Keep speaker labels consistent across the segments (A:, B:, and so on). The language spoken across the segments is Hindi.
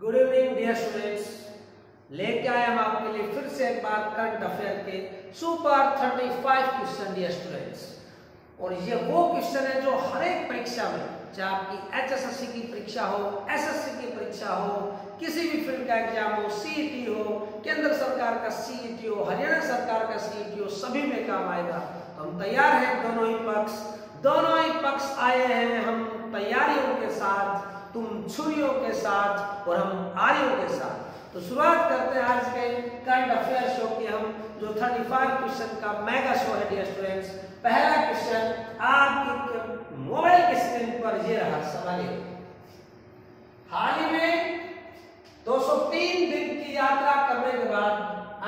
A: गुड इवनिंग डियर स्टूडेंट्स लेके आए हम आपके लिए फिर से एक बार करंट अफेयर के सुपर 35 क्वेश्चन डियर स्टूडेंट्स और ये वो क्वेश्चन है जो हर एक परीक्षा में, चाहे आपकी एचएसएससी की परीक्षा हो एसएससी की परीक्षा हो, किसी भी फ़ील्ड का एग्ज़ाम हो सीईटी हो, केंद्र सरकार का सीईटी हो, हरियाणा सरकार का सीईटी हो, सभी में काम आएगा। तो हम तैयार हैं दोनों ही पक्ष। दोनों ही पक्ष आए हैं हम तैयारियों के साथ। तुम छुरियों के साथ और हम आर्यों के साथ। तो शुरुआत करते हैं आज के करंट अफेयर शो की हम, जो 35 क्वेश्चन का मेगा शो है डियर स्टूडेंट्स पहला क्वेश्चन आपकी मोबाइल स्क्रीन पर ये रहा सवाल हाल ही में 203 दिन की यात्रा करने के बाद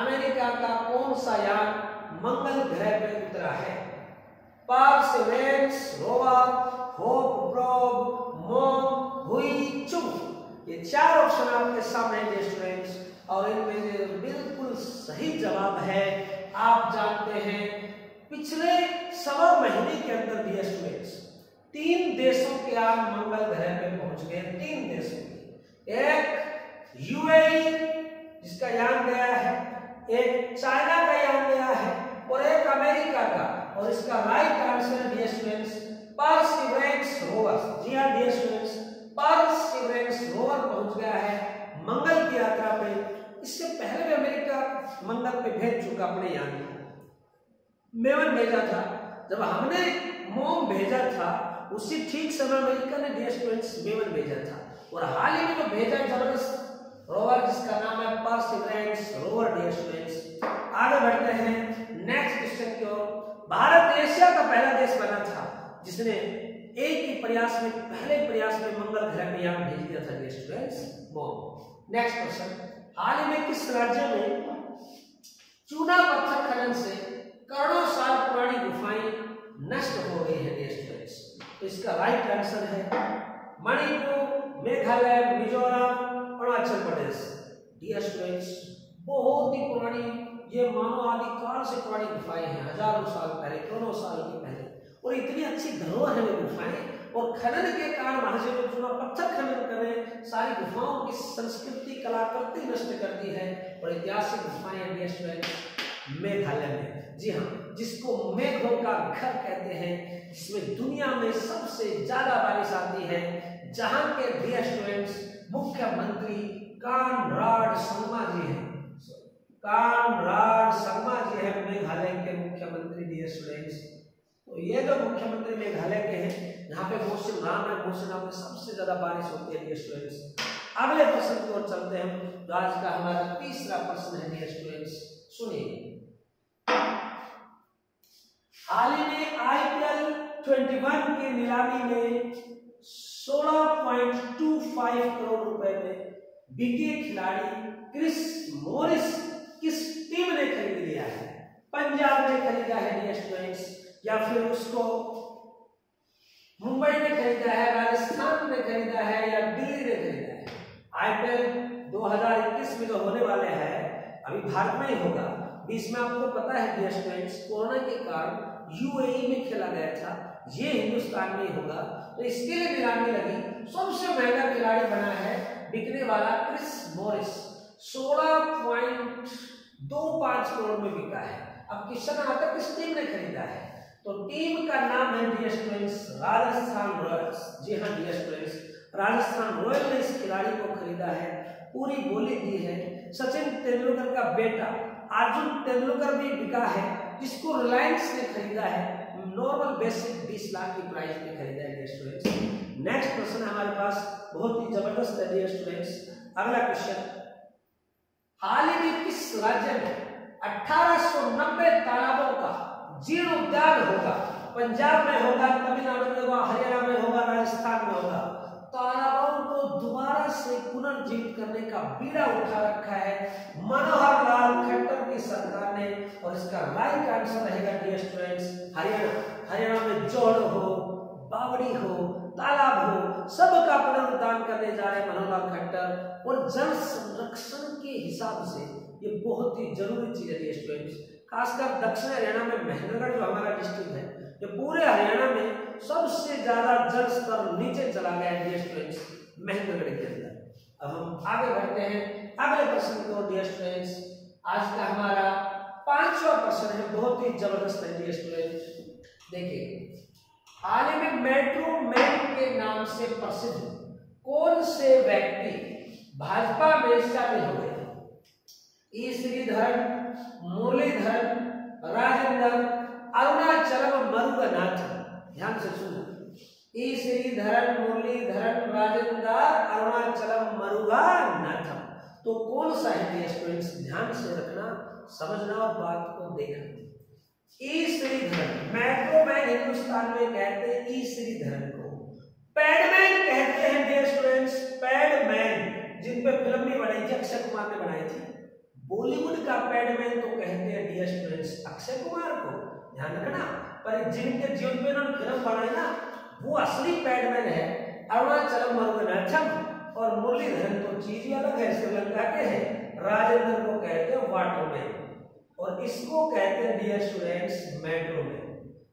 A: अमेरिका का कौन सा यान मंगल ग्रह पर उतरा है? रोवर होप मोम, हुई ये चार ऑप्शन आपके सामने है स्टूडेंट्स और इनमें से बिल्कुल सही जवाब है। आप जानते हैं, पिछले सवा महीने के अंदर भी स्टूडेंट्स तीन देशों के आज मंगल ग्रह पे पहुँच गए, तीन देशों के। एक यूएई जिसका यान गया है, एक चाइना का यान गया है, और एक अमेरिका का। और इसका right answer dear students perseverance rover. जी हाँ डियर स्टूडेंट्स परसिवरेंस रोवर पहुँच गया है मंगल की यात्रा पे। इससे पहले भी अमेरिका मंगल पे भेज चुका अपने यान। मेवन भेजा था। जब हमने मोम भेजा था, उसी ठीक समय अमेरिका ने डियर स्टूडेंट्स मेवन भेजा था। और हाल ही में जो भेजा ज़बरदस्त रोवर, जिसका नाम है परसिवरेंस रोवर डियर स्टूडेंट्स आगे बढ़ते हैं। नेक्स्ट क्वेश्चन की ओर। भारत एशिया का पहला देश बना था, जिसने एक ही प्रयास में, पहले प्रयास में मंगल ग्रह में यान भेज दिया था स्टूडेंट्स नेक्स्ट क्वेश्चन हाल ही में किस राज्य में चूना पत्थर खनन से करोड़ों साल पुरानी गुफाएँ नष्ट हो गई है स्टूडेंट्स तो इसका राइट आंसर है मणिपुर, मेघालय, मिजोरम, अरुणाचल प्रदेश। डियर स्टूडेंट्स बहुत ही पुरानी ये मानव आदि काल से पुरानी गुफाएँ हैं, हज़ारों साल पहले, करोड़ों साल के पहले। और इतनी अच्छी धरोहर है वो गुफाएँ, और खनन के कारण से जो चूना, पत्थर खनन करें सारी गुफाओं की संस्कृति कलाकृति नष्ट करती है, और ऐतिहासिक गुफाएँ स्टूडेंट मेघालय में। जी हाँ जिसको मेघों का घर कहते हैं, जिसमें दुनिया में सबसे ज़्यादा बारिश आती है, जहाँ के डियर स्टूडेंट्स मुख्यमंत्री कानराड शर्मा जी हैं। कानराड शर्मा जी हैं मेघालय के मुख्यमंत्री डियर स्टूडेंट्स तो ये जो मुख्यमंत्री मेघालय के हैं, यहाँ पे मौसम राम है मौसम में सबसे ज़्यादा बारिश होती है डियर स्टूडेंट्स अगले प्रश्न की ओर चलते हैं। जो आज का हमारा तीसरा प्रश्न है डियर स्टूडेंट्स सुनिए। हाल ही में आईपीएल 21 की नीलामी में 16.25 करोड़ रुपए में बिके खिलाड़ी क्रिस मॉरिस किस टीम ने खरीद लिया है? पंजाब ने खरीदा है स्टूडेंट्स या फिर उसको मुंबई ने खरीदा है, राजस्थान ने खरीदा है, या दिल्ली ने खरीदा है? आईपीएल 2021 में जो होने वाले हैं, अभी भारत में ही होगा। बीच में आपको पता है डियर स्टूडेंट्स कोरोना के कारण यूएई में खेला गया था। ये हिंदुस्तान में होगा। तो इसके लिए नीलामी लगी, सबसे महँगा खिलाड़ी बना है बिकने वाला क्रिस मॉरिस सोलह पॉइंट दो पाँच करोड़ में बिका है। अब क्वेश्चन आता किस टीम ने खरीदा है? तो टीम का नाम है स्टूडेंट्स राजस्थान रॉयल्स जी हाँ स्टूडेंट्स राजस्थान रॉयल ने इस खिलाड़ी को खरीदा है। पूरी बोली दी है। सचिन तेंदुलकर का बेटा अर्जुन तेंदुलकर भी बिका है। जिसको रिलायंस ने खरीदा है। नॉर्मल बेसिक 20 लाख की प्राइस में खरीदा है स्टूडेंट्स नेक्स्ट क्वेश्चन हमारे पास। बहुत ही ज़बरदस्त है स्टूडेंट्स अगला क्वेश्चन हाल ही में किस राज्य में 1890 तालाबों का जीर्णोद्धार होगा? पंजाब में होगा, तमिलनाडु में होगा, हरियाणा में होगा, राजस्थान में होगा। तालाबों को दोबारा से पुनर्जीवित करने का बीड़ा उठा रखा है मनोहर लाल खट्टर की सरकार ने, और इसका राइट आंसर रहेगा डियर स्टूडेंट्स हरियाणा। हरियाणा में जोड़ हो, बावड़ी हो तालाब हो, सबका पुनरुद्धार करने जा रहे मनोहर खट्टर। और जल संरक्षण के हिसाब से ये बहुत ही ज़रूरी चीज़ है स्टूडेंट्स खासकर दक्षिण हरियाणा में महेंद्रगढ़ जो हमारा डिस्ट्रिक्ट है, ये पूरे हरियाणा में सबसे ज़्यादा जल स्तर नीचे चला गया है स्टूडेंट्स महेंद्रगढ़ के अंदर। अब हम आगे बढ़ते हैं। अगले प्रश्न की डियर स्टूडेंट्स आज का हमारा पांचवा प्रश्न है, बहुत ही ज़बरदस्त है डियर स्टूडेंट देखिए हाल ही में मेट्रो मैन के नाम से प्रसिद्ध कौन से व्यक्ति भाजपा में शामिल हो गए? ई श्रीधर मुरलीधर राजेंद्र अरुणाचलम मरुगनाथ ध्यान से सुनो। ई श्रीधरन, मुरलीधरन, राजेंद्र, अरुणाचलम मरुगनाथ तो कौन सा है स्टूडेंट्स ध्यान से रखना, समझना और बात को देखना। E Sreedharan metro man Hindustan में कहते हैं ई श्रीधरन को। पैडमैन कहते हैं डियर स्टूडेंट्स पैडमैन, जिन पे फ़िल्म भी बनाई थी अक्षय कुमार ने बनाई थी। बॉलीवुड का पैडमैन तो कहते हैं डियर स्टूडेंट्स अक्षय कुमार को। ध्यान रखना, पर जिनके जीवन पे उन्होंने फ़िल्म बनाई ना, वो असली पैडमैन है। अरुणाचल मरुगनाथम और मुरलीधरन तो चीज़ ही अलग है श्रीलंका के हैं। राजेंद्र को कहते हैं वाटरमैन और इसको कहते हैं डियर स्टूडेंट्स मेट्रोमैन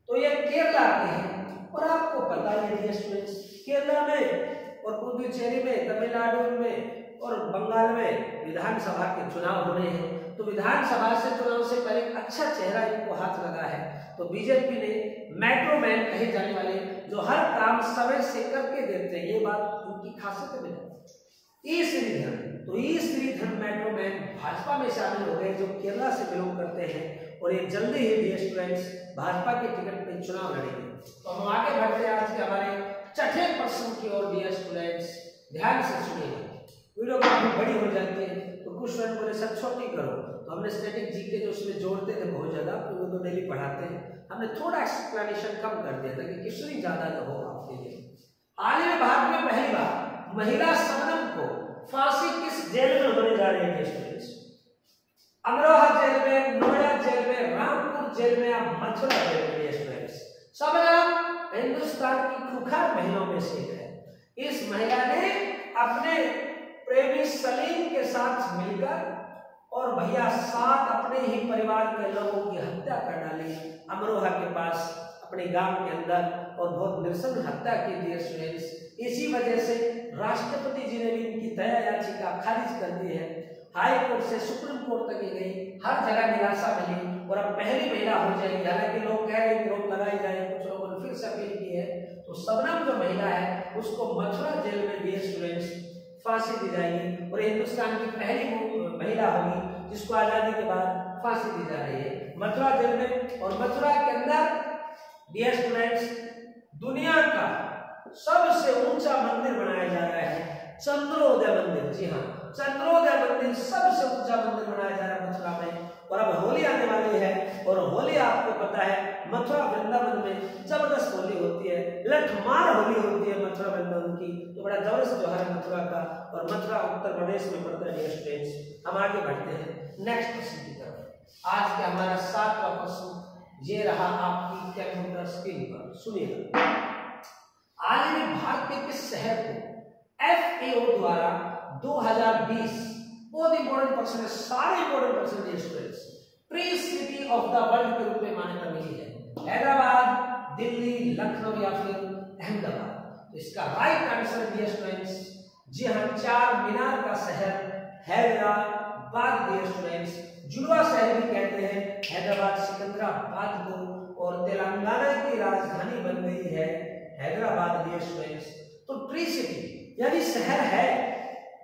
A: तो ये केरला के हैं। और आपको पता है डियर स्टूडेंट्स केरला में और पुदुचेरी में, तमिलनाडु में और बंगाल में विधानसभा के चुनाव हो रहे हैं। तो विधानसभा से चुनाव से पहले अच्छा चेहरा इनको हाथ लगा है। तो बीजेपी ने मेट्रो मैन कहे जाने वाले जो हर काम समय से करके देते हैं, ये बात उनकी खासियत है। ई श्रीधर तो E Sreedhar metro man Bhajpa में शामिल हो गए जो केरला से बिलोंग करते हैं और ये जल्दी ही डियर स्टूडेंट्स भाजपा के टिकट पे चुनाव लड़ेंगे। तो हम आगे बढ़ते हैं आज के हमारे छठे प्रश्न की ओर डियर स्टूडेंट्स ध्यान से सुनिए। वीडियो काफ़ी बड़ी हो जाती है तो कुछ स्टूडेंट बोले सर छोटी करो। तो हमने स्टैटिक जीके जो उसमें जोड़ते थे बहुत ज़्यादा तो वो तो डेली पढ़ाते हैं। हमने थोड़ा एक्सप्लेनेशन कम कर दिया था ताकि क्वेश्चन ज़्यादा न हो आपके लिए। हाल में भारत में पहली बार महिला सदनम को फांसी किस जेल में होने जा रही है स्टूडेंट्स अमरोहा जेल में, नोएडा जेल में, रामपुर जेल में या मथुरा जेल में स्टूडेंट्स सब हिंदुस्तान की खुखार महिलाओं में से है। इस महिला ने अपने प्रेमी सलीम के साथ मिलकर और भैया साथ अपने ही परिवार के लोगों की हत्या कर डाली। अमरोहा के पास, अपने गाँव के अंदर और बहुत निरसन हत्या की थी स्टूडेंट्स इसी वजह से राष्ट्रपति जी ने भी इनकी दया याचिका खारिज कर दी है। हाई कोर्ट से सुप्रीम कोर्ट तक गई हर जगह निराशा मिली और अब पहली महिला हो जाएगी। हालाँकि लोग कह रहे हैं रोक लगाई जाए, कुछ लोगों ने फिर से अपील की है। तो सबनम जो महिला है, उसको मथुरा जेल में बी स्टूडेंट्स फांसी दी जाएगी और हिंदुस्तान की पहली महिला होगी जिसको आज़ादी के बाद फांसी दी जा रही है। मथुरा जेल में और मथुरा के अंदर डियर स्टूडेंट्स दुनिया का सबसे ऊँचा मंदिर बनाया जा रहा है चंद्रोदय मंदिर। जी हाँ चंद्रोदय मंदिर सबसे ऊँचा मंदिर बनाया जा रहा है मथुरा में। और अब होली आने वाली है, और होली आपको पता है, मथुरा वृंदावन में ज़बरदस्त होली होती है, लठमार होली होती है मथुरा वृंदावन की। तो बड़ा ज़बरदस्त त्योहार है मथुरा का, और मथुरा उत्तर प्रदेश में पड़ता है स्टूडेंट्स हम आगे बढ़ते हैं नेक्स्ट प्रश्न की तरफ़। आज का हमारा सातवां प्रश्न ये रहा आपकी कंप्यूटर स्क्रीन पर? सुनिएगा। ही में भारत के किस शहर को एफएओ द्वारा 2020 बहुत इंपॉर्टेंट पर्सन है सारे इंपॉर्टेंट पर्सन है students tree city of the world के रूप में मान्यता मिली है। हैदराबाद, दिल्ली, लखनऊ या फिर अहमदाबाद। तो इसका राइट आंसर डियर स्टूडेंट्स जी हाँ चार मीनार का शहर हैदराबाद डियर स्टूडेंट्स जुड़वा शहर भी कहते हैं। हैदराबाद, सिकंदराबाद को और तेलंगाना की राजधानी बन गई है हैदराबाद डियर स्टूडेंट्स तो ट्री सिटी, यानी शहर है,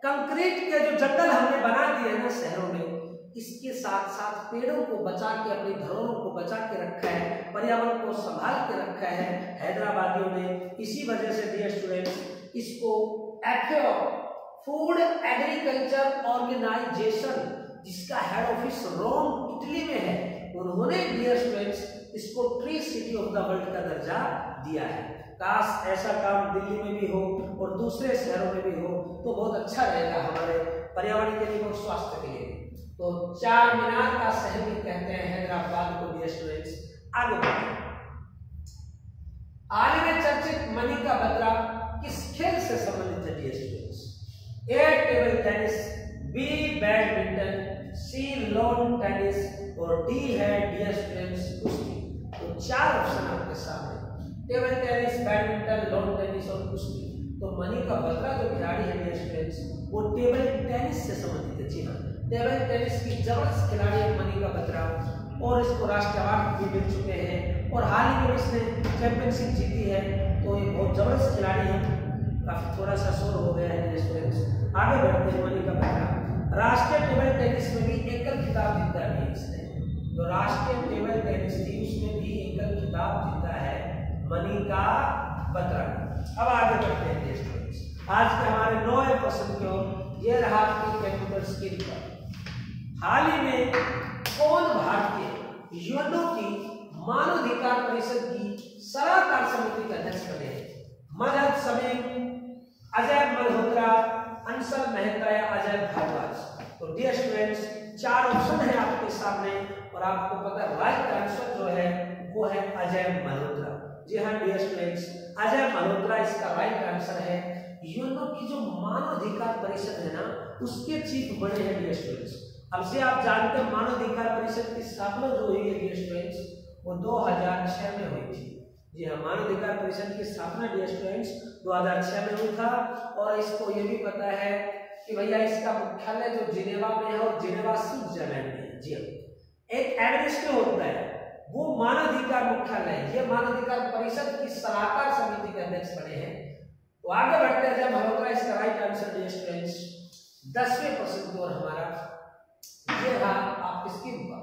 A: कंक्रीट के जो जंगल हमने बना दिए हैं ना शहरों में, इसके साथ साथ पेड़ों को बचा के, अपने धरोहरों को बचा के रखा है, पर्यावरण को संभाल के रखा है हैदराबादियों ने। इसी वजह से डियर स्टूडेंट्स इसको एफएओ फ़ूड एग्रीकल्चर ऑर्गेनाइजेशन जिसका हेड ऑफ़िस रोम, इटली में है, उन्होंने डियर स्टूडेंट्स इसको tree city of the world का दर्जा दिया है। काश ऐसा काम दिल्ली में भी हो और दूसरे शहरों में भी हो तो बहुत अच्छा रहेगा हमारे पर्यावरण के लिए और स्वास्थ्य के लिए। तो चार मीनार का शहर भी कहते हैं हैदराबाद को डियर स्टूडेंट्स आगे बढ़ते हाल में चर्चित मनिका बत्रा, किस खेल से संबंधित है dear students A table tennis B badminton C lawn tennis और डी है डियर स्टूडेंट्स कुश्ती। तो चार ऑप्शन आपके सामने। टेबल टेनिस लॉन टेनिस और कुश्ती तो मनिका बत्रा जो खिलाड़ी है डियर स्टूडेंट्स वो टेबल टेनिस से संबंधित है। जी हाँ टेबल टेनिस की ज़बरदस्त खिलाड़ी मनिका बत्रा और इसको राष्ट्रीय अवार्ड भी मिल चुके हैं। और हाल ही में इसने चैंपियनशिप जीती है। तो ये बहुत ज़बरदस्त खिलाड़ी है। काफ़ी थोड़ा सा शोर हो गया है स्टूडेंट्स आगे बढ़ते हैं मनिका बत्रा राष्ट्रीय टेबल टेनिस में भी एकल खिताब जीता है इसने जो राष्ट्रीय टेबल टेनिस थी उसमें भी एकल खिताब जीता है मनिका बत्रा। अब आगे बढ़ते हैं स्टूडेंट्स आज के हमारे नौवे प्रश्न की ओर रहा आपकी कंप्यूटर स्किल पर। हाल ही में कौन भारतीय यूएनओ की मानवाधिकार परिषद की सलाहकार समिति के अध्यक्ष बने मदद समीम अजय मल्होत्रा, अंशल मेहता या अजय भारद्वाज। तो डियर स्टूडेंट्स चार ऑप्शन है आपके सामने और आपको पता है राइट आंसर जो है वो है अजय मल्होत्रा। जी हाँ डियर स्टूडेंट्स अजय मल्होत्रा इसका राइट आंसर है। यूएनओ की जो मानव अधिकार परिषद है ना, उसके चीफ बने हैं डियर स्टूडेंट्स अब से आप जानते हैं मानव अधिकार परिषद की स्थापना जो हुई है डियर स्टूडेंट्स वो 2006 में हुई थी। जी हाँ मानव अधिकार परिषद की स्थापना डियर स्टूडेंट्स 2006 में हुई था। और इसको ये भी पता है कि भैया इसका मुख्यालय जो जिनेवा में है और जिनेवा स्विट्जरलैंड में जी हाँ। एक एडमिनिस्ट्रेटिव होता है। वो मानवाधिकार मुख्यालय ये मानवाधिकार परिषद की सलाहकार समिति के अध्यक्ष बने हैं। तो आगे बढ़ते हैं, जब मल्होत्रा इसका राइट आंसर स्टूडेंट्स दसवें प्रश्न की ओर हमारा। ये रहा आपकी स्क्रीन पर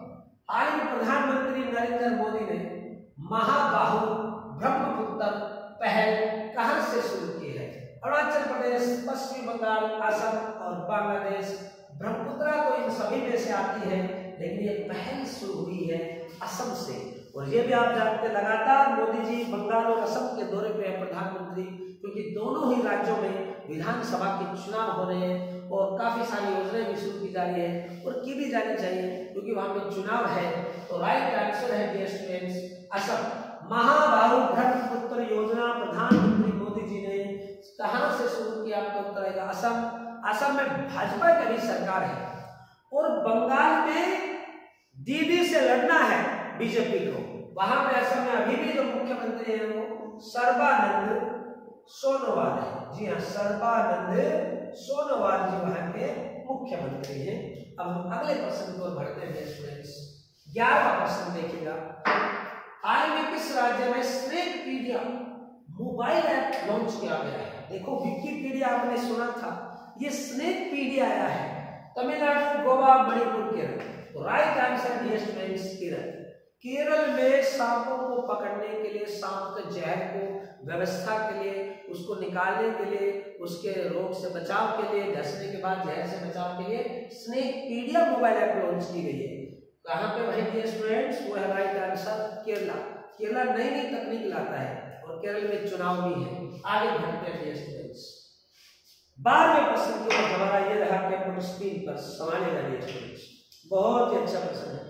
A: हाल में प्रधानमंत्री नरेंद्र मोदी ने महाबाहु ब्रह्मपुत्र पहल कहाँ से शुरू की है? अरुणाचल प्रदेश, पश्चिम बंगाल, असम और बांग्लादेश। ब्रह्मपुत्रा तो इन सभी में से आती है, लेकिन ये पहल शुरू हुई है असम से। और ये भी आप जानते लगातार मोदी जी बंगाल और असम के दौरे पे है प्रधानमंत्री, क्योंकि दोनों ही राज्यों में विधानसभा के चुनाव हो रहे हैं और काफ़ी सारी योजनाएँ भी शुरू की जा रही है और की भी जानी चाहिए, क्योंकि वहाँ पे चुनाव है। तो राइट आंसर है डियर स्टूडेंट्स असम। महाबाहु ब्रह्मपुत्र योजना प्रधानमंत्री मोदी जी ने कहाँ से शुरू किया? आपको उत्तर आएगा असम। असम में भाजपा की भी सरकार है और बंगाल में दीदी से लड़ना है बीजेपी को। वहाँ पे असम में अभी भी जो मुख्यमंत्री है वो सर्बानंद सोनोवाल है। जी हाँ सर्बानंद सोनोवाल जी वहाँ के मुख्यमंत्री हैं। अब हम अगले प्रश्न को बढ़ते हैं स्टूडेंट्स ग्यारहवा प्रश्न देखिएगा। हाल में किस राज्य में स्नेक पीडिया मोबाइल ऐप लॉन्च किया गया है? देखो विकीपीडिया आपने सुना था। ये स्नेक पीडिया आया है। Tamil Nadu, Goa, Manipur Kerala right answer dear students Kerala Kerala में सांपों को पकड़ने के लिए सांप के जहर को व्यवस्था के लिए उसको निकालने के लिए उसके रोग से बचाव के लिए डसने के बाद जहर से बचाव के लिए स्नेक पीडिया मोबाइल ऐप लॉन्च की गई है। कहाँ पे वही डियर स्टूडेंट्स? वो है राइट आंसर, केरला केरला नई नई तकनीक लाता है और केरल में चुनाव भी है। आगे बढ़ते हैं डियर स्टूडेंट्स बारहवें प्रश्न की हमारा ये रहा कंप्यूटर स्क्रीन पर संभालेगा डियर स्टूडेंट्स बहुत ही अच्छा प्रश्न है।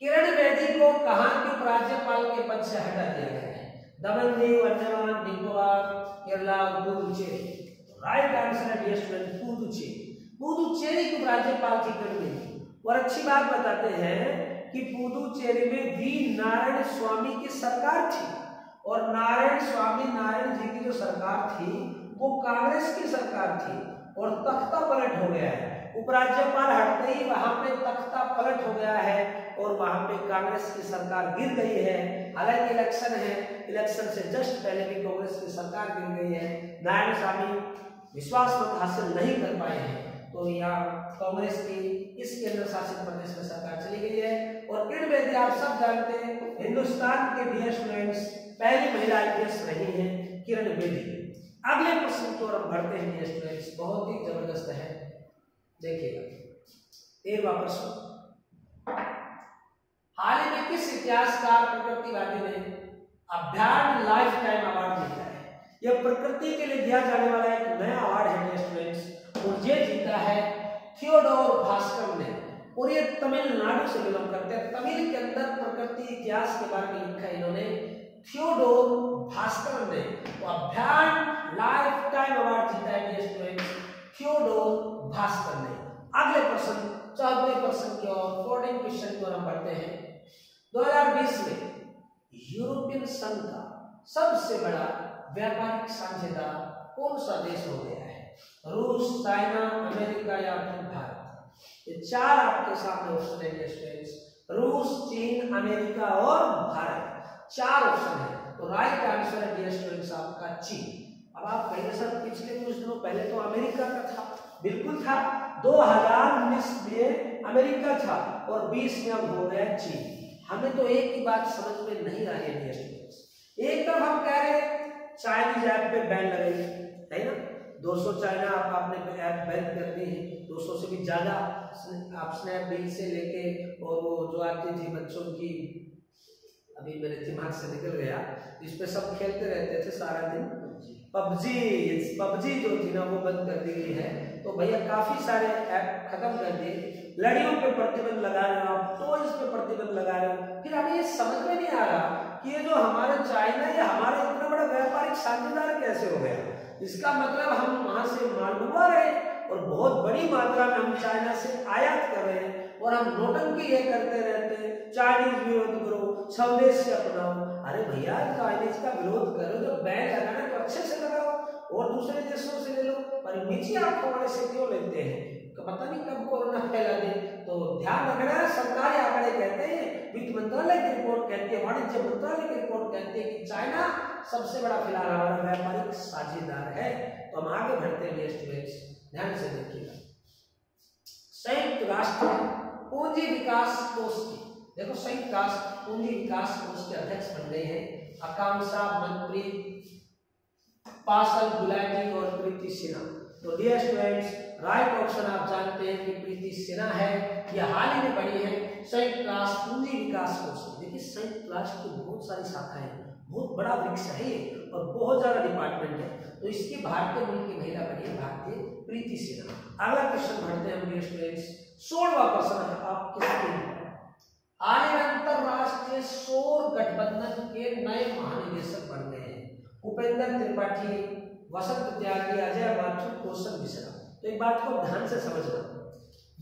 A: किरण बेदी को कहाँ के उपराज्यपाल के पद से हटा दिया गया है? दमन दीव अंडमान निकोबार केरला पुदुचेरी राइट आंसर है स्टूडेंट पुदुचेरी पुदुचेरी के उपराज्यपाल की किरण बेदी और अच्छी बात बताते हैं कि पुदुचेरी में वी नारायण स्वामी की सरकार थी। और नारायण स्वामी, नारायण जी की जो सरकार थी, वो कांग्रेस की सरकार थी। और तख्ता पलट हो गया है। उपराज्यपाल हटते ही वहाँ पे तख्ता पलट हो गया है और वहाँ पे कांग्रेस की सरकार गिर गई है। हालाँकि इलेक्शन है, इलेक्शन से जस्ट पहले भी कांग्रेस की सरकार गिर गई है। नारायण स्वामी विश्वास मत हासिल नहीं कर पाए हैं। तो यहाँ कांग्रेस की इस केंद्र शासित प्रदेश में सरकार चली गई है। और किरण बेदी आप सब जानते हैं, हिंदुस्तान के डियर स्टूडेंट्स पहली महिला आईपीएस रही हैं, किरण बेदी। अगले प्रश्न की ओर हम बढ़ते हैं स्टूडेंट्स बहुत ही ज़बरदस्त है। देखिएगा। तेरहवा प्रश्न हाल ही में किस इतिहासकार प्रकृतिवादी ने अभ्यान लाइफ टाइम अवार्ड जीता है? यह प्रकृति के लिए दिया जाने वाला एक नया अवार्ड है स्टूडेंट्स और ये जीता है थियोडोर भास्कर ने। और ये तमिलनाडु से बिलोंग करते हैं। तमिल के अंदर प्रकृति इतिहास के बारे में लिखा इन्होंने थियोडोर भास्कर ने। अभ्यान लाइफ टाइम अवार्ड जीता है स्टूडेंट्स थियोडोर भास्कर ने अगले प्रश्न चौदहवें प्रश्न की ओर फोर्टीन क्वेश्चन की ओर हम बढ़ते हैं। 2020 में यूरोपियन संघ का सबसे बड़ा व्यापारिक साझेदार कौन सा देश हो गया है? रूस, चाइना, अमेरिका या फिर भारत? ये चार आपके सामने ऑप्शन है स्टूडेंट्स रूस, चीन, अमेरिका और भारत। चार ऑप्शन है। तो राइट आंसर है स्टूडेंट्स आपका चीन। अब आप कहिए सर पिछले कुछ दिनों पहले तो अमेरिका का था। बिल्कुल था। 2019 में अमेरिका था और 20 में अब हो गया चीन। हमें तो एक ही बात समझ में नहीं आ रही है एक तरफ़ हम कह रहे चाइनीज़ ऐप पे बैन लगेगी है ना? 200 चाइना आप आपने ऐप बैन कर दी है। 200 से भी ज़्यादा आप स्नैपडील से लेके और वो जो आती थी बच्चों की अभी मेरे दिमाग से निकल गया इस पे सब खेलते रहते थे सारा दिन। पबजी पबजी जो थी ना वो बंद कर दी गई है। तो भैया काफ़ी सारे ऐप खत्म कर दिए। लड़ियों पे प्रतिबंध लगा रहे हो आप तो इस पे प्रतिबंध लगा रहे हो। फिर अभी ये समझ में नहीं आ रहा कि ये जो हमारे चाइना या हमारे इतना बड़ा व्यापारिक साझेदार कैसे हो गया? इसका मतलब हम वहाँ से माल मंगवा रहे और बहुत बड़ी मात्रा में हम चाइना से आयात कर रहे हैं। और हम नोटंकी ये करते रहते हैं चाइनीज़ विरोध करो स्वदेश अपनाओ। अरे भैया चाइनीज़ का विरोध करो जो बैन लगाना तो अच्छे से लगाओ, और दूसरे देशों से ले लो, पर नीचे आँखों वाले से क्यों लेते हैं? पता नहीं कब कोरोना फैला दे। तो ध्यान रखना, सरकारी आंकड़े कहते हैं, वित्त मंत्रालय की रिपोर्ट कहती है, वाणिज्य मंत्रालय की रिपोर्ट कहती है कि चाइना सबसे बड़ा फ़िलहाल हमारा व्यापारिक साझेदार है। तो हम आगे बढ़ते हैं स्टूडेंट्स ध्यान से देखिएगा। संयुक्त राष्ट्र पूंजी विकास कोष की। देखो, संयुक्त राष्ट्र पूंजी विकास कोष के अध्यक्ष बन गए हैं। आकांक्षा मंत्री पासल गुलाटी और प्रीति सिन्हा। तो डियर स्टूडेंट्स राइट ऑप्शन आप जानते हैं कि प्रीति सिन्हा है यह हाल ही में बनी है संयुक्त राष्ट्र पूंजी विकास कोष देखिए, संयुक्त राष्ट्र की बहुत सारी शाखाएँ हैं। बहुत बड़ा वृक्ष है और बहुत ज़्यादा डिपार्टमेंट है। तो इसकी भारतीय मूल की महिला बनी है, भारतीय प्रीति सिन्हा। अगला क्वेश्चन बढ़ते हैं डियर स्टूडेंट्स सोलवा प्रश्न है आप किसके आज अंतरराष्ट्रीय सौर गठबंधन के नए महानिदेशक बन गए हैं। उपेंद्र त्रिपाठी, वसंत त्यागी, अजय माथुर कौशल मिश्रा। तो एक बात को ध्यान से समझना।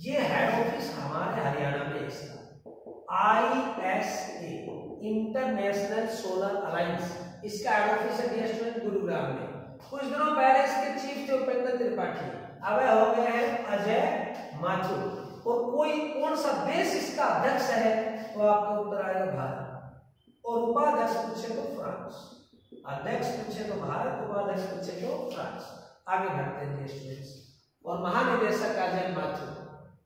A: ये हेड ऑफ़िस हमारे हरियाणा में इसका। I S A international solar alliance इसका हेड ऑफ़िस स्टूडेंट गुरुग्राम में। कुछ दिनों पहले इसके चीफ थे उपेंद्र त्रिपाठी। अब हो गए हैं अजय माथुर। और कोई कौन सा देश इसका अध्यक्ष है तो आपका उत्तर आएगा भारत और उपाध्यक्ष पूछे तो फ्रांस। अध्यक्ष पूछे तो भारत, उपाध्यक्ष पूछे तो फ्रांस। आगे बढ़ते हैं स्टूडेंट्स और महानिदेशक अजय माथुर।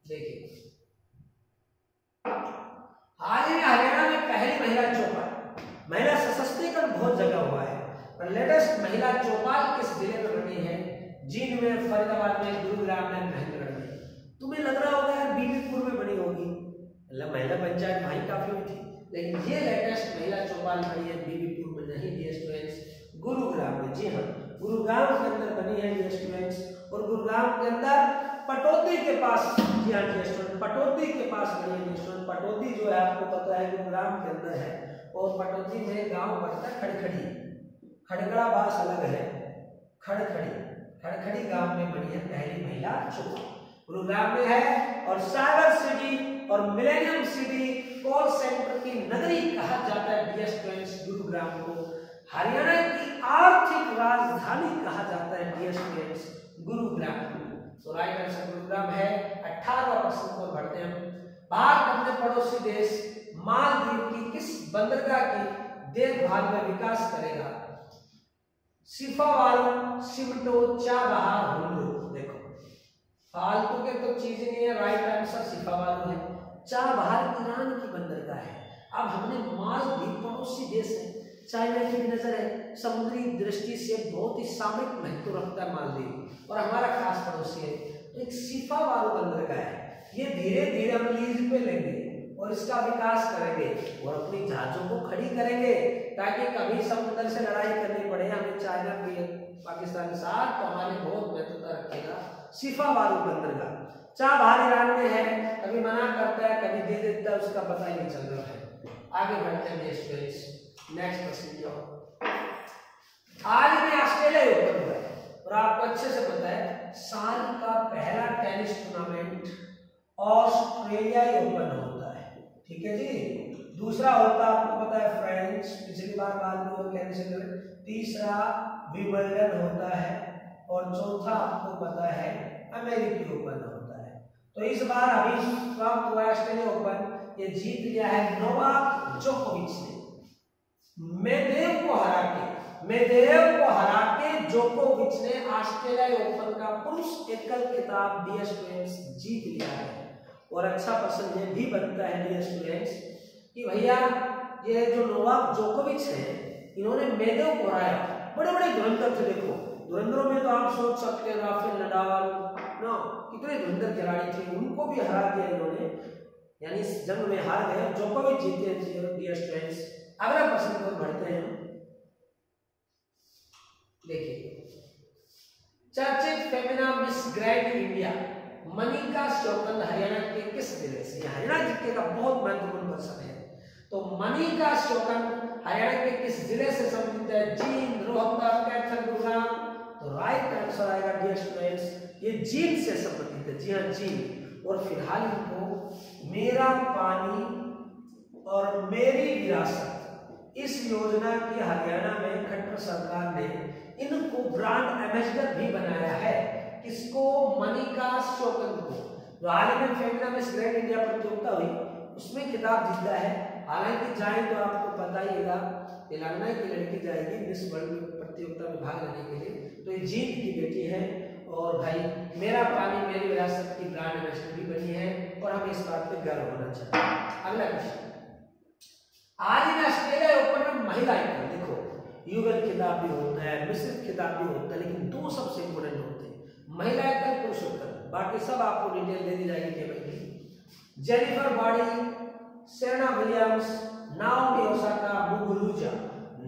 A: देखिए। हाल ही हरियाणा में पहली महिला चौपाल। महिला सशक्तिकरण बहुत जगह हुआ है, पर लेटेस्ट महिला चौपाल किस ज़िले में बनी है, जींद में, फरीदाबाद में, गुरुग्राम में, महेंद्रगढ़ में। तुम्हें लग रहा होगा यार बीबीपुर में बनी होगी। मतलब महिला पंचायत भाई काफ़ी हुई थी, लेकिन ये लेटेस्ट महिला चौपाल बनी है बीबीपुर में नहीं डियर स्टूडेंट्स गुरुग्राम में। जी हाँ गुरुग्राम के अंदर बनी है डियर स्टूडेंट्स और गुरुग्राम के अंदर पटौदी के पास जी हाँ डियर स्टूडेंट पटौदी के पास बनी है स्टूडेंट पटौदी जो है, आपको पता है गुरुग्राम के अंदर है, और पटौदी में गाँव पड़ता है, खड़खड़ी। खड़गड़ा बास अलग है। खड़खड़ी। खड़खड़ी गाँव में बनी है पहली महिला चौपाल गुरुग्राम में है, और सागर सिटी और मिलेनियम सिटी कॉल सेंटर की नगरी कहा जाता है। डियर स्टूडेंट्स गुरुग्राम को हरियाणा की आर्थिक राजधानी कहा जाता है। Dear students Gurugram. तो राइट आंसर गुरुग्राम है अठारह प्रश्न पर बढ़ते हैं। भारत अपने पड़ोसी देश मालदीव की किस बंदरगाह की देखभाल में विकास करेगा? सिफावाल, सिमटो, चाबहार हुल्लू फालतू के तो चीज़ नहीं है राइट आंसर सिफावालू है। चार बाहर ईरान की बंदरगाह है। अब हमने मालदीव पड़ोसी देश है चाइना की नज़र है, समुद्री दृष्टि से बहुत ही सामरिक महत्व रखता है मालदीव। और हमारा खास पड़ोसी है एक सिफा वालू बंदरगाह है। ये धीरे धीरे हम लीज पे लेंगे और इसका विकास करेंगे और अपनी जहाजों को खड़ी करेंगे ताकि कभी समुद्र से लड़ाई करनी पड़े, हमें चाइना पाकिस्तान के साथ तो हमारे बहुत महत्वता रखेगा। सिफा बारू बंदरगाह। चाह बाहर ईरान में है, कभी मना करता है, कभी दे देता है, उसका पता ही नहीं चल रहा है। आगे बढ़ते हैं देश नेक्स्ट क्वेश्चन जो आज में ऑस्ट्रेलिया ओपन हुआ है, और आपको अच्छे से पता है, साल का पहला टेनिस टूर्नामेंट ऑस्ट्रेलिया ओपन होता है, ठीक है जी? दूसरा होता है आपको पता है फ्रेंच पिछली बार बाद में कैंसिल तीसरा विबल्डन होता है, और चौथा आपको पता है अमेरिकी ओपन होता है। तो इस बार अभी समाप्त हुआ ऑस्ट्रेलिया ओपन ये जीत लिया है नोवाक जोकोविच ने। मेदेव को हरा के मेदेव को हरा के जोकोविच ने ऑस्ट्रेलिया ओपन का पुरुष एकल खिताब डी स्टूडेंट्स जीत लिया है। और अच्छा प्रश्न ये भी बनता है डी स्टूडेंट्स कि भैया, ये जो नोवाक जोकोविच है, इन्होंने मेदेव को हराया। बड़े बड़े धुरंधर थे, देखो। धुरंधरों में तो आप सोच सकते हैं, राफेल, नडाल, ना, कितने धुरंधर खिलाड़ी थे, उनको भी हरा दिया इन्होंने। यानी जन्म में हार गए, जोकोविच जीते डियर स्टूडेंट्स अगला प्रश्न को बढ़ते हैं। देखिए। चर्चित Femina Miss Grand India, Manika Sheokand Haryana के किस ज़िले से? हरियाणा ज़िले का बहुत महत्वपूर्ण प्रश्न है। तो मनिका शोकन हरियाणा के किस ज़िले से संबंधित है? जींद, रोहतक, कैथल, गुरुग्राम। तो राइट आंसर आएगा डियर स्टूडेंट्स ये जींद से संबंधित है। जी हाँ जींद। और फ़िलहाल इनको मेरा पानी और मेरी विरासत इस योजना की हरियाणा में खट्टर सरकार ने इनको ब्रांड एम्बेसडर भी बनाया है। किसको? मनिका शोकन को। जो हाल ही में फेमिना में ग्रैंड इंडिया प्रतियोगिता हुई, उसमें खिताब जीता है। हालाँकि जाए तो आपको पता ही होगा, तेलंगाना की लड़की जाएगी मिस वर्ल्ड प्रतियोगिता में भाग लेने के लिए। तो ये जीत की बेटी है और भाई, मेरा पानी, मेरी विरासत की ब्रांड एम्बेसडर भी बनी है और हमें इस बात पर गर्व होना चाहिए अगला क्वेश्चन आज इन ऑस्ट्रेलिया ओपन में महिला देखो, युगल खिताब भी होता है, मिश्रित खिताब भी होता है, लेकिन दो सबसे इंपोर्टेंट होते हैं। महिला एकल पुरुष एकल बाकी सब आपको डिटेल दे दी जाएगी टेबल की Jennifer Brady Serena Williams Naomi Osaka Muguruza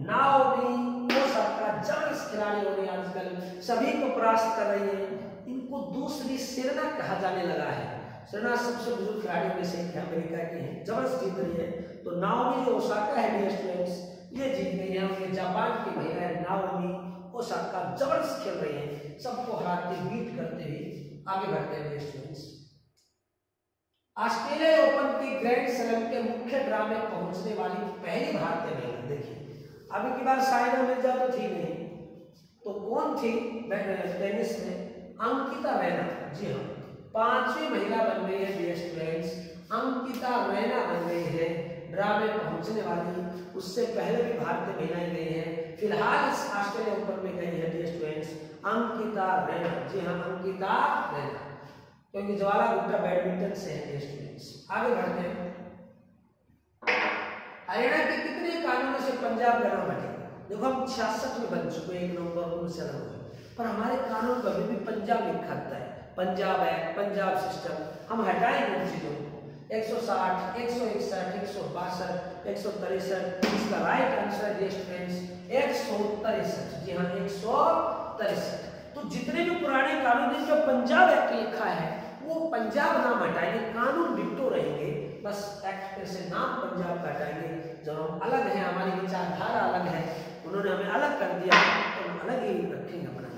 A: Naomi Osaka ज़बरदस्त खिलाड़ी हो रही आजकल। सभी को परास्त कर रही है। इनको दूसरी सेना कहा जाने लगा है। सेना सबसे बुज़ुर्ग खिलाड़ियों में से अमेरिका की है। ज़बरदस्त जीत रही है। तो नाओमी ओसाका है डियर स्टूडेंट्स ये जीत गई है उनके जापान की महिला नाओमी ओसाका ज़बरदस्त खेल रही है। सबको हराते बीट करते हुए आगे बढ़ते हैं डियर स्टूडेंट्स ऑस्ट्रेलिया ओपन की ग्रैंड स्लैम के मुख्य ड्रा में पहुँचने वाली पहली भारतीय महिला देखिए। अभी की बार साइना मिर्ज़ा तो थी नहीं तो कौन थी टेनिस में अंकिता रैना? जी हाँ पांचवी महिला बन गई है डियर स्टूडेंट्स अंकिता रैना बन गई है। ड्रा में पहुँचने वाली उससे पहले भी भारतीय महिलाएँ गई हैं। फ़िलहाल इस ऑस्ट्रेलिया ओपन में गई है डियर स्टूडेंट्स अंकिता रैना। जी हाँ अंकिता रैना। क्योंकि ज्वाला गुप्ता बैडमिंटन से है डियर स्टूडेंट्स आगे बढ़ते हैं। हरियाणा के कितने कानूनों से पंजाब गना बनेगा देखो, हम छियासठ में बन चुके हैं, एक नवंबर उन्नीस सौ पर हमारे कानून कभी भी पंजाब लिखा है। पंजाब एक्ट पंजाब सिस्टम हम हटाएँगे उन चीज़ों को। 160, 161, 162, 163 इसका राइट आंसर है फ्रेंड्स एक सौ तिरसठ। जी हाँ एक सौ तिरसठ। तो जितने भी पुराने कानून जिसमें पंजाब एक्ट लिखा है वो पंजाब नाम हटाएँगे कानून बिट्टो रहेंगे बस एक्ट से नाम पंजाब का हटाएँगे जब हम अलग हैं हमारी विचारधारा अलग है उन्होंने हमें अलग कर दिया तो हम अलग ही रखेंगे अपना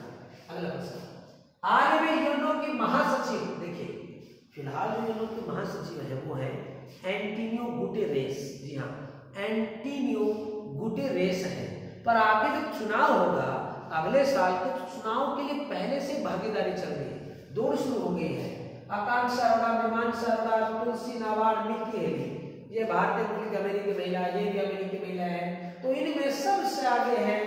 A: अगला प्रश्न। भी यूनो की महासचिव देखिए फ़िलहाल जो यूनो की महासचिव है, वो है एंटीनियो गुटेरेस जी हाँ एंटीनियो गुटेरेस है। पर आगे जब चुनाव होगा, अगले साल के तो चुनाव के लिए पहले से भागीदारी चल रही है। दौड़ शुरू हो गई है। आकांक्षा अरोड़ा मीमांसा अरोड़ा तुलसी नावार निक्की हेली ये भारतीय मूल की अमेरिकी महिला ये भी अमेरिकी महिला है। तो इनमें सबसे आगे है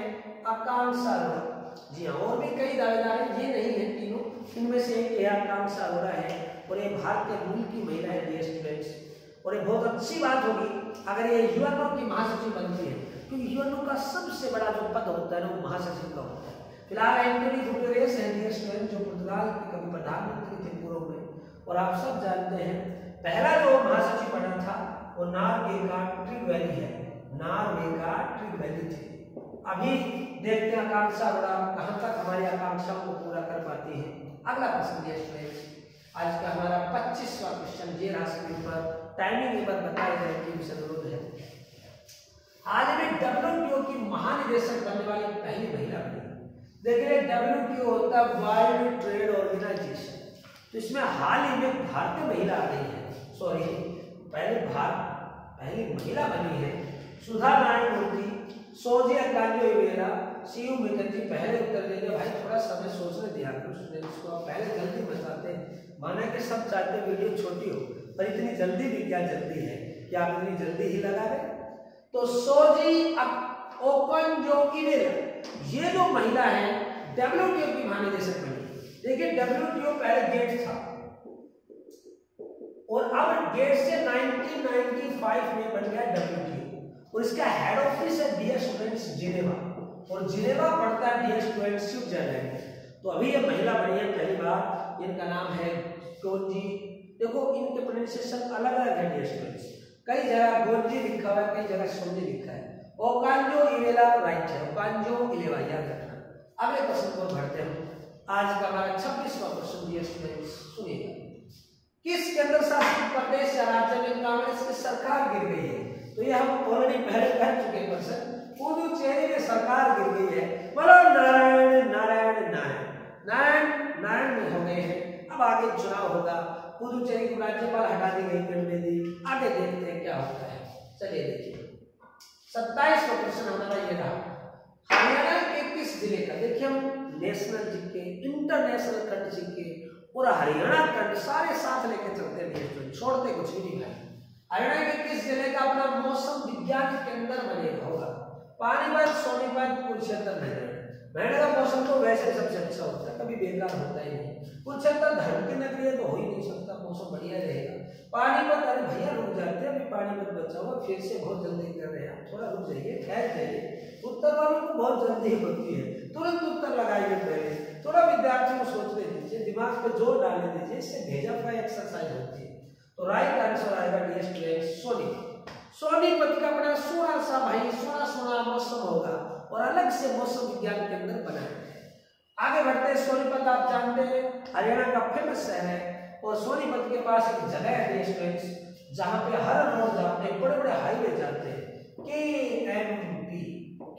A: आकांक्षा अरोड़ा। जी हाँ और भी कई दावेदार हैं, ये नहीं है तीनों। इनमें से एक आकांक्षा अरोड़ा है। और ये भारतीय मूल की महिला है डियर स्टूडेंट्स और ये बहुत अच्छी बात होगी अगर ये यूएनओ की महासचिव बनती है, क्योंकि यूएनओ का सबसे बड़ा जो पद होता है ना, वो महासचिव का होता है। फ़िलहाल एंटोनी गुटेरेस है डियर स्टूडेंट जो पुर्तगाल के कभी प्रधानमंत्री थे पूर्व में। और आप सब जानते हैं, पहला जो महासचिव बना था, वो नार्वे का ट्रिग वैली है। नार्वे का ट्रिग वैली थे। अभी देखते हैं आकांक्षा बड़ा कहाँ तक हमारी आकांक्षाओं को पूरा कर पाती है। अगला प्रश्न आज का हमारा पच्चीसवा क्वेश्चन ये राशि पर टाइमिंग एक बार बताया जाए कि अनुरोध है। आज में डब्ल्यू की महानिदेशक बनने वाली पहली महिला बनी देखिए डब्ल्यू होता है वर्ल्ड ट्रेड ऑर्गेनाइजेशन तो इसमें हाल ही में भारतीय महिला आ गई है। सॉरी पहले भारत, पहली महिला बनी है सुधा नारायण मूर्ति सोजिया गांधी सी यू मुखर्जी पहले उत्तर दे दिया भाई, थोड़ा समय सोचने दिया करो आप पहले बताते हैं माना कि सब चाहते वीडियो छोटी हो, पर इतनी जल्दी भी क्या जल्दी है कि आप इतनी जल्दी ही लगा रहे तो सोजी ओपन जो ईमेल ये जो महिला है, डब्ल्यूटीओ की महानिदेशक बनी। देखिए, डब्ल्यूटीओ पहले गेट था। और अब गेट से 1995 में बन गया डब्ल्यूटीओ। और इसका हेड ऑफ़िस है डियर स्टूडेंट्स जिनेवा और जिनेवा पड़ता है डियर स्टूडेंट्स स्विट्जरलैंड तो अभी ये महिला बनी है, पहली बार। इनका नाम है गोंजी देखो इनके प्रोनाउंसिएशन अलग अलग है। स्टूडेंट्स कई जगह गोंजी लिखा हुआ है, कई जगह सोंजी लिखा है। ओकांजो इवेला राइट है ओकांजो इलेवा, याद रखना। अगले क्वेश्चन को बढ़ते हैं। आज का हमारा छब्बीसवा क्वेश्चन डियर स्टूडेंट्स सुनिएगा। किस केंद्र शासित प्रदेश या राज्य में कांग्रेस की सरकार गिर गई है? तो ये हम ऑलरेडी पहले कह चुके क्वेश्चन पुदुचेरी में सरकार गिर गई है। बोलो नारायण नारायण नारायण। नारायण नारायण हो गए हैं। अब आगे चुनाव होगा? पुदुचेरी की राज्यपाल हटा दी गई किरणबेदी आगे देखते हैं क्या होता है। चलिए देखिए। सत्ताईस का प्रश्न हमारा ये रहा। हरियाणा के किस ज़िले का? देखिए हम, नेशनल जीत के इंटरनेशनल खंड जीत के पूरा हरियाणा खंड सारे साथ लेके चलते हैं छोड़ते कुछ भी नहीं भाई हरियाणा के किस ज़िले का अपना मौसम विज्ञान केंद्र बनेगा होगा? पानीपत, सोनीपत, कुरुक्षेत्र, नगर। मैंने का मौसम तो वैसे सबसे अच्छा होता है, कभी बेकार होता ही नहीं। कुरुक्षेत्र धर्म की नगरी है तो हो ही नहीं सकता, मौसम बढ़िया रहेगा। पानीपत अरे भैया रुक जाते हैं, अभी पानीपत बचा हुआ फिर से बहुत जल्दी कर रहे हैं थोड़ा रुक जाइए ठहर जाइए उत्तर वालों को बहुत जल्दी ही बनती है, तुरंत उत्तर लगाइए पहले। थोड़ा विद्यार्थियों को सोचने दीजिए, दिमाग पे ज़ोर डालने दीजिए, इससे भेजा का एक्सरसाइज होती है। तो राइट आंसर आएगा डियर स्टूडेंट सोनीपत सोनीपत का बड़ा सोना सा भाई सोना सोना मौसम होगा। और अलग से मौसम विज्ञान के अंदर बना है। आगे बढ़ते हैं, सोनीपत आप जानते हैं, हरियाणा का फ़ेमस शहर है और सोनीपत के पास एक जगह है स्टूडेंट्स जहाँ पे हर रोड जाते हैं बड़े बड़े हाईवे जाते हैं। के एम पी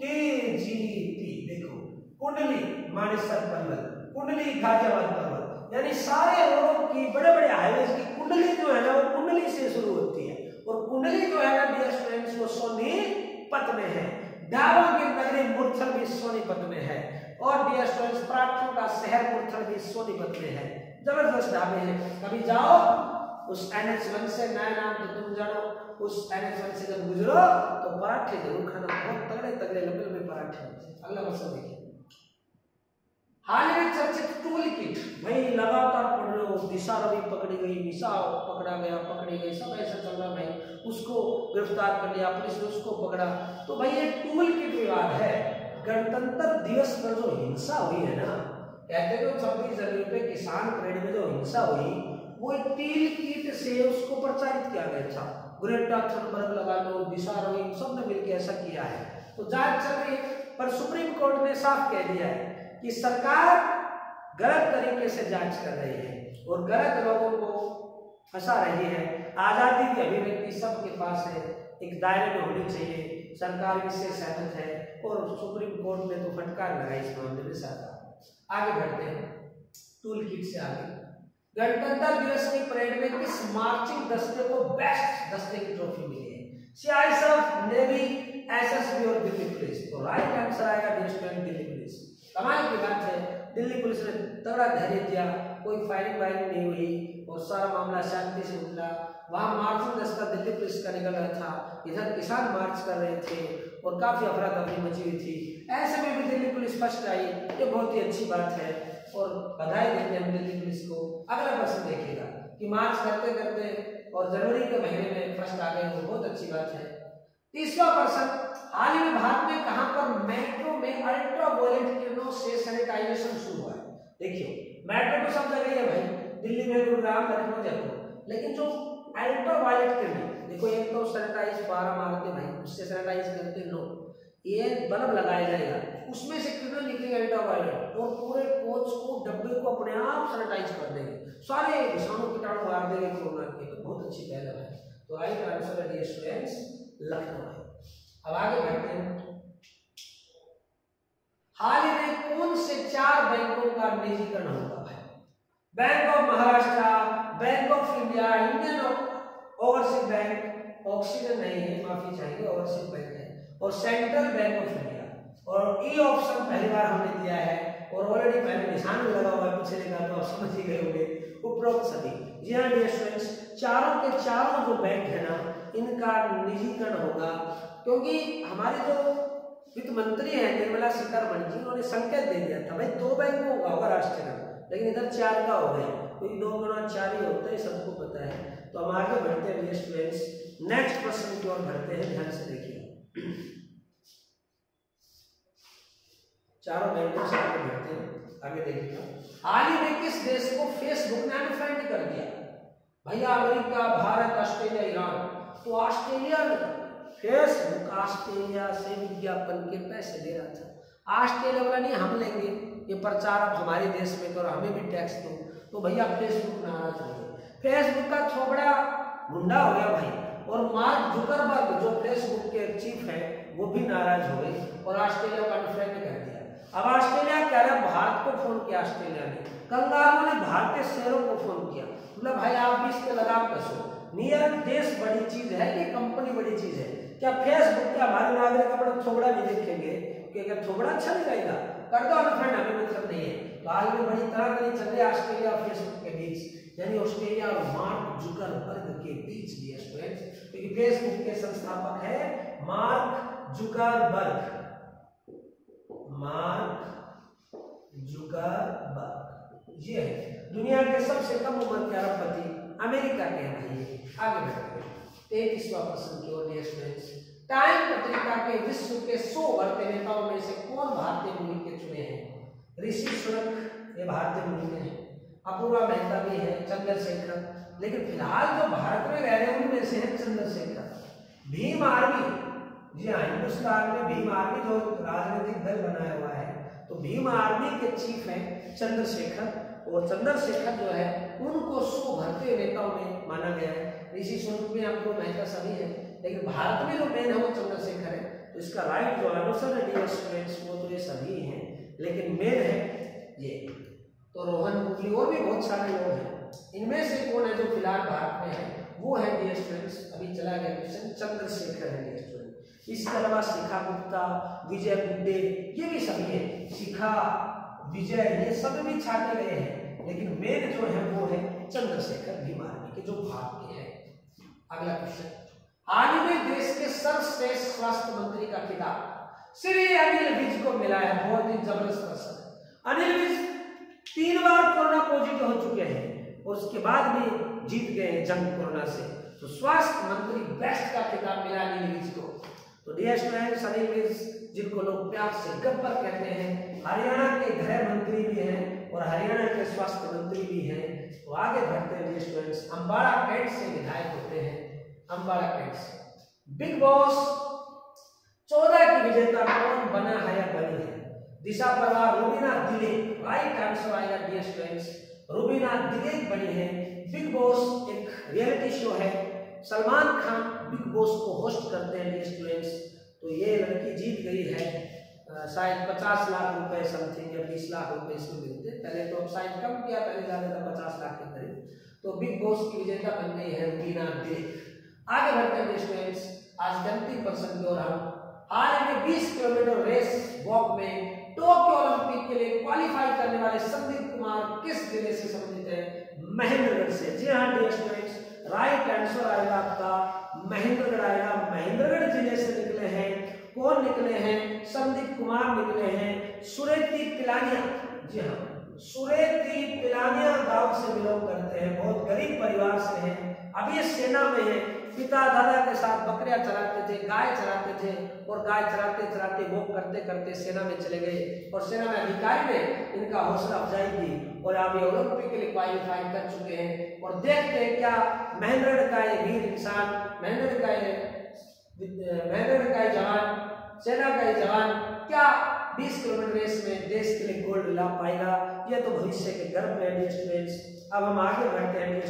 A: के जी पी देखो, कुंडली, मानेसर पर्वत, कुंडली, गाजियाबाद पर्वत, यानी सारे रोडों की बड़े बड़े हाईवे की कुंडली जो है ना, वो कुंडली से शुरू होती है और कुंडली जो है ना डियर स्टूडेंट्स वो सोनीपत में है डावा की नगरी मुरथल भी सोनीपत में है। और डियर स्टूडेंट्स प्रार्थना का शहर मुरथल भी सोनीपत में है। ज़बरदस्त ढाबे हैं। कभी जाओ, उस एनएच वन से, नया नाम तो तुम जानो, उस एनएच वन से जब गुजरो तो पराठे ज़रूर खाना। बहुत तगड़े तगड़े लंबे लंबे पराठे अगला मसला देखिए। हाल ही में चर्चित टूल किट। भाई लगातार पढ़ रहे हो, दिशा रवि पकड़ी गई, निशा पकड़ा गया, पकड़ी गई, सब ऐसा चल रहा भाई। उसको गिरफ़्तार कर लिया, पुलिस ने उसको पकड़ा। तो भाई, ये टूल किट विवाद है। गणतंत्र दिवस पर जो हिंसा हुई है ना, कहते तो छब्बीस जनवरी पे किसान परेड में जो हिंसा हुई, वो टील किट से उसको प्रचारित किया गया था। लगा लो दिशा रवि सबने मिलकर ऐसा किया है। तो जाँच चल रही है, पर सुप्रीम कोर्ट ने साफ़ कह दिया है कि सरकार गलत तरीके से जाँच कर रही है और गलत लोगों को फंसा रही है। आज़ादी की अभिव्यक्ति सबके पास है, एक दायरे में होनी चाहिए। सरकार इससे सहमत है। और सुप्रीम कोर्ट ने तो फटकार लगाई इस मामले में सरकार आगे बढ़ते हैं। टूल किट से आगे। गणतंत्र दिवस की परेड में किस मार्चिंग दस्ते को बेस्ट दस्ते की ट्रॉफी मिली है? सीआईएसएफ नेवी एसएसबी और दिल्ली पुलिस। तो राइट आंसर आएगा दिल्ली पुलिस। कमाल की बात है। दिल्ली पुलिस ने तगड़ा धैर्य दिया। कोई फायरिंग वायरिंग नहीं हुई और सारा मामला शांति से उतरा वहाँ मार्चिंग दस्ता दिल्ली पुलिस का निकल रहा था। इधर किसान मार्च कर रहे थे। और काफ़ी अफरा तफरी मची हुई थी। ऐसे में भी दिल्ली पुलिस फ़र्स्ट आई, ये बहुत ही अच्छी बात है और बधाई देते हैं दिल्ली पुलिस को। अगला प्रश्न देखिएगा कि मार्च करते करते और जनवरी के महीने में फ़र्स्ट आ गए बहुत अच्छी बात है। तीसरा प्रश्न, हाल ही में भारत में कहाँ पर मेट्रो में अल्ट्रा वायलेट किरणों से सैनिटाइजेशन शुरू हुआ है? देखिए, मेट्रो तो सब जगह है भाई, दिल्ली में, गुरुग्राम, लखनऊ, जयपुर। लेकिन जो अल्ट्रा वायलेट किरण देखो, एक तो सैनिटाइज बारह मारते भाई, उससे सैनिटाइज करते लोग ये बल्ब लगाया जाएगा, उसमें से किरण निकलेंगे अल्ट्रा वायलेट और पूरे कोच को, डब्बे को अपने आप सैनिटाइज कर देंगे। सारे विषाणु कीटाणु मार देंगे कोरोना के। तो बहुत अच्छी पहल है तो राइट आंसर है स्टूडेंट्स लखनऊ है। अब आगे बढ़ते हैं। हाल ही में कौन से चार बैंकों का निजीकरण होगा भाई? Bank of Maharashtra, bank of India, Indian overseas bank oxygen नहीं है, माफ़ी चाहिए ओवरसीज बैंक है। और सेंट्रल बैंक ऑफ़ इंडिया, और ई ऑप्शन पहली बार हमने दिया है, और ऑलरेडी पहले निशान लगा हुआ है, पीछे का तो आप समझ ही गए होंगे। उपरोक्त सभी। जी हाँ डियर स्टूडेंट्स चारों के चारों जो बैंक है ना, इनका निजीकरण होगा, क्योंकि हमारे जो वित्त मंत्री है, निर्मला सीतारमण जी, उन्होंने संकेत दे दिया था, भाई, दो बैंक होगा होगा राष्ट्रीय लेकिन इधर चार का हो गया। क्योंकि दो गुना चार ही होता है सबको पता है। तो हम आगे बढ़ते हैं स्टूडेंट्स नेक्स्ट क्वेश्चन की ओर बढ़ते हैं, ध्यान से देखिए। चारों बैंकों से आगे बढ़ते हैं, आगे देखिए हाल ही में किस देश को फेसबुक ने अनफ्रेंड कर दिया। भैया अमेरिका, भारत, ऑस्ट्रेलिया, ईरान तो ऑस्ट्रेलिया ने फेसबुक ऑस्ट्रेलिया से विज्ञापन के पैसे दे रहा था। ऑस्ट्रेलिया वाला नहीं, हम लेंगे। ये प्रचार अब हमारे देश में करो, हमें भी टैक्स दो। तो भैया फेसबुक नाराज़ हो गए। फेसबुक का थोबड़ा गुंडा हो गया भाई। और मार्क जुकरबर्ग, जो फेसबुक के चीफ है, वो भी नाराज़ हो गई और ऑस्ट्रेलिया का अनफ्रेंड कर दिया। अब ऑस्ट्रेलिया कह रहा है? भारत को फ़ोन किया ऑस्ट्रेलिया ने। कंगारों ने भारतीय शेयरों को फ़ोन किया। मतलब भाई, आप भी इस पे लगाम कसो। नियर देश बड़ी चीज़ है कि कंपनी बड़ी चीज़ है। क्या फेसबुक क्या हमारे नागरिक अपना थोबड़ा भी देखेंगे? कि अगर थोबड़ा अच्छा नहीं रहेगा? कर दो अनफ्रेंड हमें मतलब नहीं है। तो आज में बड़ी तरह चल रही ऑस्ट्रेलिया और फेसबुक के बीच। यानी ऑस्ट्रेलिया और मार्क जुकरबर्ग के बीच भी स्टूडेंट्स क्योंकि फेसबुक के संस्थापक है मार्क जुकरबर्ग। Mark Zuckerberg. ये है। दुनिया के सबसे कम उम्र के अरबपति अमेरिका के हैं। आगे बढ़ते हैं। तैतीसवा प्रश्न की ओर स्टूडेंट्स टाइम पत्रिका के विश्व के सौ बढ़ते नेताओं में से कौन भारतीय मूल के चुने हैं? ऋषि सुरक, ये भारतीय मूल के हैं। अपूर्वा मेहता भी है, चंद्रशेखर। लेकिन फ़िलहाल जो भारत में रह रहे उनमें से है चंद्रशेखर। भीम आर्मी। जी हाँ हिंदुस्तान में भीम आर्मी जो राजनीतिक दल बनाया हुआ है तो भीम आर्मी के चीफ हैं चंद्रशेखर। और चंद्रशेखर जो है, उनको सौ भारतीय नेताओं में माना गया है। ऋषि स्वरूप में आपको मेहता सभी है, लेकिन भारत में जो मेन है वो चंद्रशेखर है। तो इसका राइट जो आंसर है डियर स्टूडेंट्स वो तो ये सभी हैं। लेकिन मेन है ये तो रोहन मुगली और भी बहुत सारे लोग हैं। इनमें से कौन है जो फ़िलहाल भारत में है? वो है डियर स्टूडेंट्स अभी चला गया क्वेश्चन चंद्रशेखर है डियर स्टूडेंट इसके अलावा शिखा गुप्ता, विजय गुड्डे ये भी सभी है। शिखा, विजय, ये सब भी छाटे गए हैं। लेकिन मेन जो है वो है चंद्रशेखर भीमार्मी के, जो भारत के हैं। अगला क्वेश्चन हाल ही में देश के सर्वश्रेष्ठ स्वास्थ्य मंत्री का खिताब। श्री अनिल विज को मिला है, बहुत ही ज़बरदस्त प्रश्न। अनिल विज तीन बार कोरोना पॉजिटिव हो चुके हैं और उसके बाद भी जीत गए जंग कोरोना से। तो स्वास्थ्य मंत्री बेस्ट का खिताब मिला अनिल को तो जिनको लोग प्यार से गब्बर कहते हैं, हरियाणा के गृह मंत्री भी हैं और हरियाणा के स्वास्थ्य मंत्री भी हैं। तो आगे बढ़ते हैं स्टूडेंट्स अंबाला कैंट से विधायक होते हैं। अंबाला कैट्स बिग बॉस, चौदह की विजेता कौन बना है या बनी है? दिशा परिवार रूबीना दिलीप राइट आंसर आएगा डियर स्टूडेंट्स रूबीना दिलीप बनी है। बिग बॉस एक रियलिटी शो है। सलमान खान बिग बॉस को होस्ट करते हैं डियर स्टूडेंट्स तो ये लड़की जीत गई है शायद पचास लाख रुपए समथिंग या बीस लाख रुपए इसमें मिलते पहले तो शायद कम किया, पहले ज़्यादा था पचास लाख के करीब। तो बिग बॉस की विजेता बन गई है रूबीना दिलीप आगे बढ़ते हैं स्टूडेंट्स आज के अंतिम प्रश्न की ओर हम। हाल में 20 किलोमीटर रेस वॉक में टोक्यो ओलंपिक के लिए क्वालिफाई करने वाले संदीप कुमार किस ज़िले से संबंधित है? महेंद्रगढ़ से। जी हाँ डियर स्टूडेंट्स राइट आंसर आएगा आपका। महेंद्रगढ़ आएगा। महेंद्रगढ़ ज़िले से निकले हैं। कौन निकले हैं? संदीप कुमार निकले हैं। सुरेती पिलानिया। जी हाँ सुरेती पिलानिया गाँव से बिलोंग करते हैं। बहुत गरीब परिवार से हैं। अभी सेना में है। पिता दादा के साथ बकरियाँ चलाते थे, गाय चलाते थे और गाय चलाते चलाते वो करते करते सेना में चले गए और सेना में अधिकारी ने इनका हौसला अफजाई की और आप ये ओलंपिक के लिए क्वालिफाई कर चुके हैं और देखते हैं क्या महेंद्र का ये वीर इंसान महेंद्र का ये महेंद्र का जवान, सेना का जवान क्या 20 किलोमीटर रेस में देश के लिए गोल्ड ला पाएगा? ये तो भविष्य के गर्व में अब हम आगे बढ़ते हैं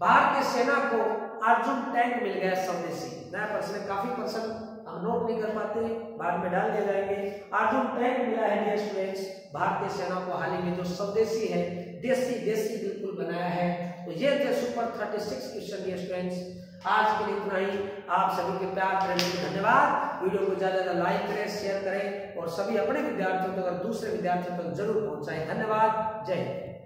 A: भारतीय सेना को अर्जुन टैंक मिल गया स्वदेशी नया प्रश्न काफ़ी प्रश्न हम नोट नहीं कर पाते, बाद में डाल दिए जाएँगे। अर्जुन टैंक मिला है डियर स्टूडेंट्स भारतीय सेना को हाल ही में जो स्वदेशी है देसी देसी बिल्कुल बनाया है। तो ये थे सुपर 36 क्वेश्चन डियर स्टूडेंट्स आज के लिए इतना ही। आप सभी के प्यार, प्रेम के धन्यवाद। वीडियो को ज़्यादा ज़्यादा लाइक करें शेयर करें और सभी अपने विद्यार्थियों तक तो और दूसरे विद्यार्थियों तक तो ज़रूर पहुंचाएँ। धन्यवाद। जय हिंद।